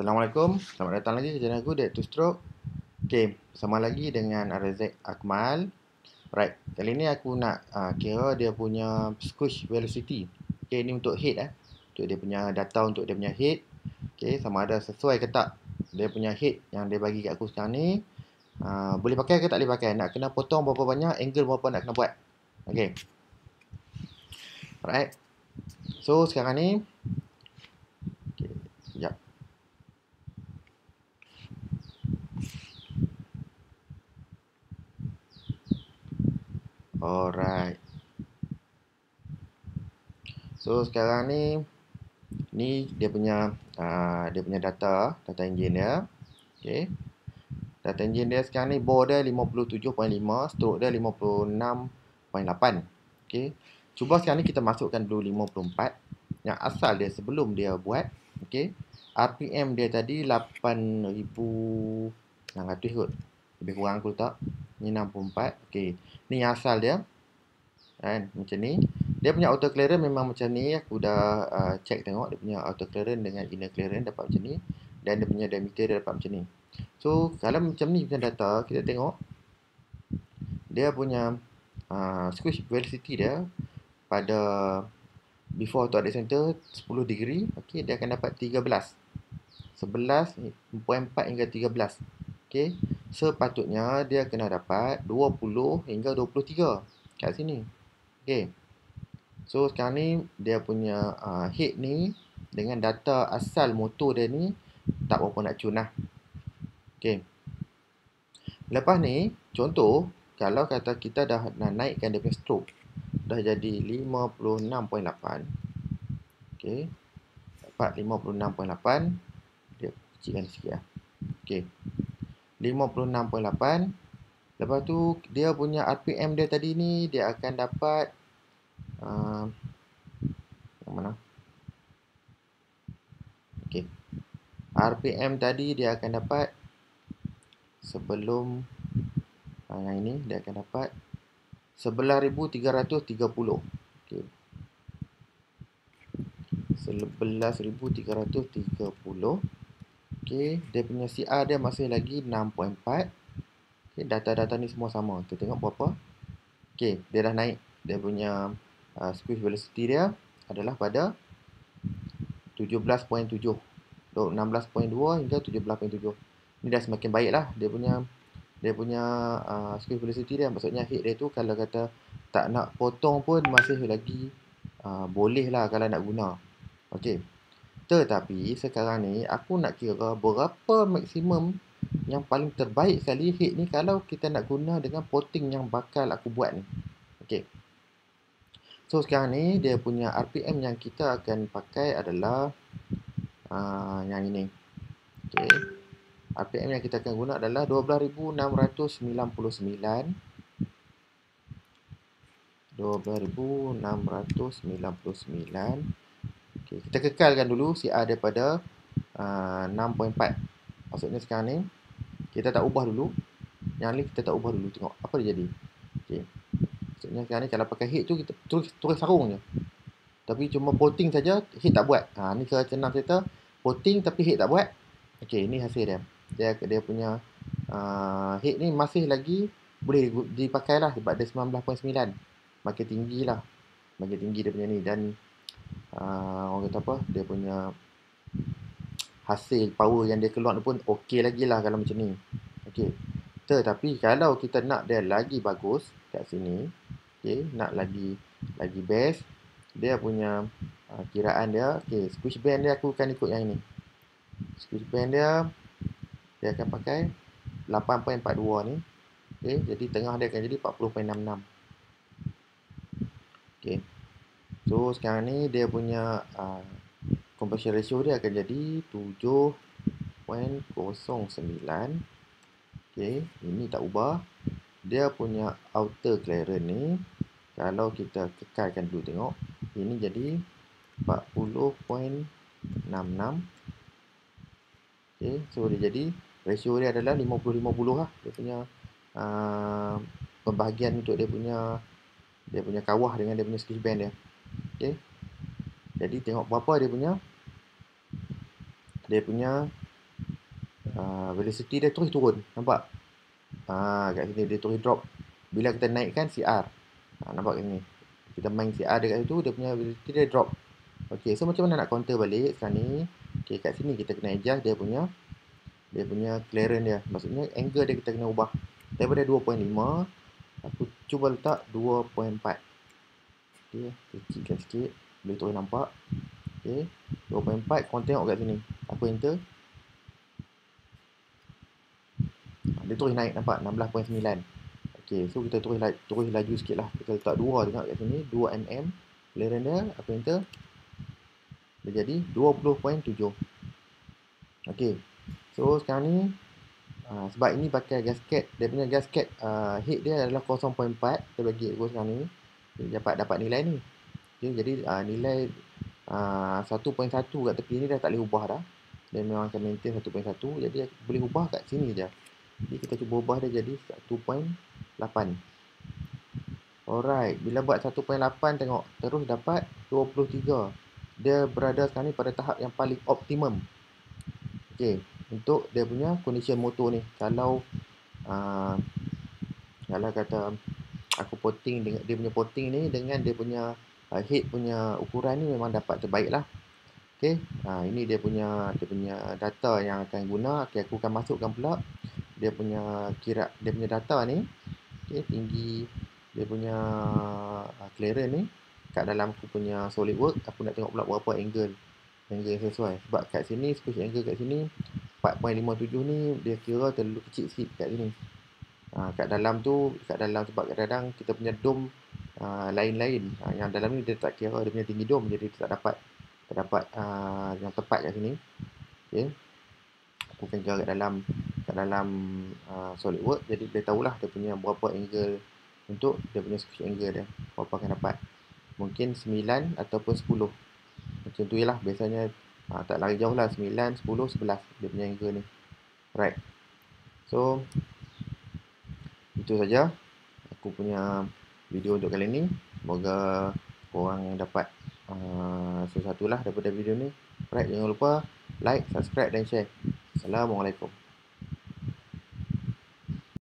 Assalamualaikum, selamat datang lagi ke channel aku, Dead to Stroke. Okay, bersama lagi dengan Arazek Akmal. Right, kali ni aku nak uh, kira dia punya squish velocity. Okay, ni untuk head eh. Untuk dia punya data untuk dia punya head. Okay, sama ada sesuai ke tak Dia punya head yang dia bagi kat aku sekarang ni. Uh, Boleh pakai ke tak boleh pakai? Nak kena potong berapa banyak, angle berapa nak kena buat. Okay. Right So, sekarang ni Okay, sekejap Alright. So sekarang ni ni dia punya uh, dia punya data, data engine dia. Okey. Data engine dia sekarang ni bore dia 57.5, stroke dia 56.8. Okey. Cuba sekarang ni kita masukkan dulu 54 yang asal dia sebelum dia buat. Okey. RPM dia tadi 8000 600 kot. Lebih kurang aku letak. Ni 64. Okey. Ni asal dia. Kan? Macam ni. Dia punya auto clearance memang macam ni. Aku dah uh, check tengok. Dia punya auto clearance dengan inner clearance dapat macam ni. Dan dia punya diameter dia dapat macam ni. So, kalau macam ni punya data, kita tengok. Dia punya uh, squish velocity dia pada before to dead center 10 degree. Okey, dia akan dapat 13. 11.4 hingga 13. Okey. Sepatutnya dia kena dapat 20 hingga 23 kat sini. Okey. So sekarang ni dia punya uh, head ni dengan data asal motor dia ni tak berapa nak cun lah. Okey. Lepas ni contoh kalau kata kita dah nak naikkan dia punya stroke dah jadi 56.8. Okey. Dapat 56.8 dia kecilkan sikit lah. Okey. 56.8 Lepas tu dia punya RPM dia tadi ni dia akan dapat uh, yang mana? Okey. RPM tadi dia akan dapat sebelum uh, yang ini dia akan dapat 11330. Okey. 11330. Okey, dia punya CR dia masih lagi 6.4. Okey, data-data ni semua sama. Kita tengok berapa. Okey, dia dah naik. Dia punya uh, squeeze velocity dia adalah pada 17.7. 16.2 hingga 17.7. Ni dah semakin baik lah. Dia punya dia punya uh, squeeze velocity dia maksudnya head dia tu kalau kata tak nak potong pun masih lagi uh, boleh lah kalau nak guna. Okey. Tetapi sekarang ni aku nak kira berapa maksimum yang paling terbaik sekali hit ni kalau kita nak guna dengan potting yang bakal aku buat ni. Okey. So sekarang ni dia punya RPM yang kita akan pakai adalah uh, yang ini. Okey. RPM yang kita akan guna adalah 12699. 12699 Okay, kita kekalkan dulu CR daripada uh, 6.4. Maksudnya sekarang ni kita tak ubah dulu. Yang ni kita tak ubah dulu tengok apa dia jadi. Okey. Maksudnya sekarang ni kalau pakai head tu kita terus terus sarung je. Tapi cuma potting saja head tak buat. Ha ni cara senang cerita potting tapi head tak buat. Okey, ni hasil dia. Dia dia punya uh, head ni masih lagi boleh dipakai lah sebab dia 19.9. Makin tinggi lah. Makin tinggi dia punya ni dan uh, orang kata apa dia punya hasil power yang dia keluar pun okey lagi lah kalau macam ni. Okey. Tetapi kalau kita nak dia lagi bagus kat sini okey nak lagi lagi best dia punya uh, kiraan dia okey squish band dia aku akan ikut yang ini. Squish band dia dia akan pakai 8.42 ni okey jadi tengah dia akan jadi 40.66 okey So sekarang ni dia punya uh, compression ratio dia akan jadi 7.09 Okay, ini tak ubah. Dia punya outer clearance ni Kalau kita kekalkan dulu tengok Ini jadi 40.66 Okay, so dia jadi Ratio dia adalah 50-50 lah. Dia punya uh, Pembahagian untuk dia punya Dia punya kawah dengan dia punya skill band dia Okey. Jadi tengok berapa dia punya dia punya uh, velocity dia terus turun. Nampak? Ha, kat sini dia terus drop. Bila kita naikkan CR. Ha, nampak kat sini. Kita main CR dekat situ, dia punya velocity dia drop. Okey, so macam mana nak counter balik sekarang ni? Okey, kat sini kita kena adjust dia punya dia punya clearance dia. Maksudnya angle dia kita kena ubah. Daripada 2.5 aku cuba letak 2.4. Okey, kecilkan sikit. Boleh terus nampak. Okey, 2.4 kau tengok kat sini. Aku enter. dia terus naik nampak? 16.9 ok so kita terus terus laju sikit lah. Kita letak 2 tengok kat sini. 2 mm clearance dia apa enter? Dia jadi 20.7 ok so sekarang ni uh, sebab ini pakai gasket dia punya gasket uh, head dia adalah 0.4 kita bagi aku sekarang ni dia dapat dapat nilai ni. Okay, jadi uh, nilai uh, 1.1 kat tepi ni dah tak boleh ubah dah. Dia memang akan maintain 1.1 jadi boleh ubah kat sini je. Jadi kita cuba ubah dia jadi 1.8 Alright, bila buat 1.8 tengok. Terus dapat 23 Dia berada sekarang ni pada tahap yang paling optimum. Okay, untuk dia punya condition motor ni. Kalau uh, Kalau kata aku potting dengan dia punya potting ni dengan dia punya uh, head punya ukuran ni memang dapat terbaik lah Okay, uh, ini dia punya dia punya data yang akan guna. Okay, aku akan masukkan pula dia punya kira dia punya data ni. Okey tinggi dia punya uh, clearance ni kat dalam aku punya SolidWorks. Aku nak tengok pula berapa angle angle yang sesuai. Sebab kat sini squeeze angle kat sini 4.57 ni dia kira terlalu kecil sikit kat sini ha, kat dalam tu kat dalam sebab kadang-kadang kita punya dom uh, lain-lain. Uh, yang dalam ni dia tak kira dia punya tinggi dom jadi dia tak dapat tak dapat uh, yang tepat kat sini. Okey aku akan kira kat dalam kat dalam uh, SolidWorks jadi dia tahulah dia punya berapa angle untuk dia punya squeeze angle dia berapa akan dapat. Mungkin 9 ataupun 10 macam tu lah. Biasanya uh, tak lari jauh lah. 9, 10, 11 dia punya angle ni. Right. So itu saja. Aku punya video untuk kali ni. Semoga korang dapat uh, sesuatu lah daripada video ni. Right jangan lupa like, subscribe dan share. Assalamualaikum